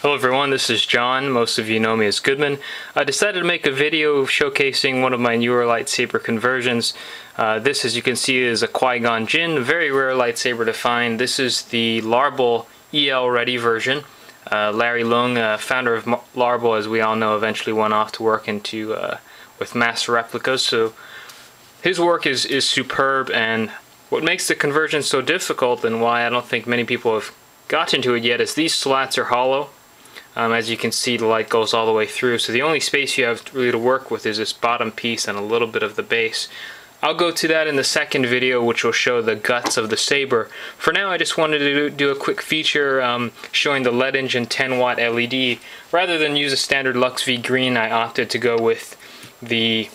Hello everyone, this is John. Most of you know me as Goodman. I decided to make a video showcasing one of my newer lightsaber conversions. Uh, this, as you can see, is a Qui-Gon Jinn, very rare lightsaber to find. This is the Larbel EL Ready version. Uh, Larry Lung, uh, founder of Larbel, as we all know, eventually went off to work into uh, with mass replicas. So his work is, is superb, and what makes the conversion so difficult and why I don't think many people have gotten to it yet is these slats are hollow. Um, as you can see, the light goes all the way through, so the only space you have really to work with is this bottom piece and a little bit of the base. I'll go to that in the second video, which will show the guts of the Saber. For now, I just wanted to do a quick feature um, showing the LedEngin 10 watt LED. Rather than use a standard Lux V green, I opted to go with the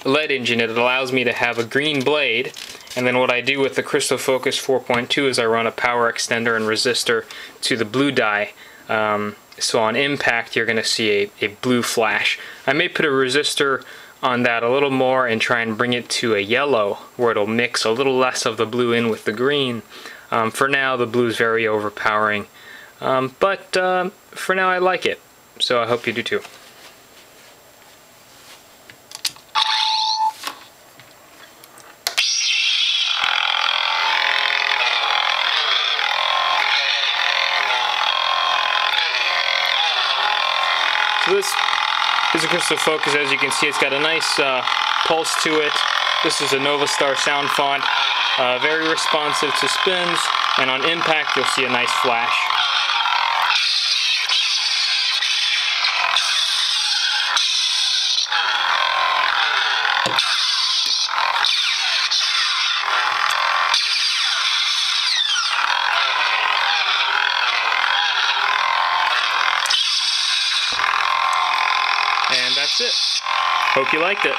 LedEngin. It allows me to have a green blade, and then what I do with the Crystal Focus 4.2 is I run a powerXtender and resistor to the blue die. Um, so on impact, you're going to see a, a blue flash. I may put a resistor on that a little more and try and bring it to a yellow where it'll mix a little less of the blue in with the green. Um, for now, the blue is very overpowering. Um, but uh, for now, I like it. So I hope you do too. So this is a crystal focus. As you can see, it's got a nice uh, pulse to it. This is a Novastar sound font. Uh, very responsive to spins, and on impact, you'll see a nice flash. that's it. Hope you liked it.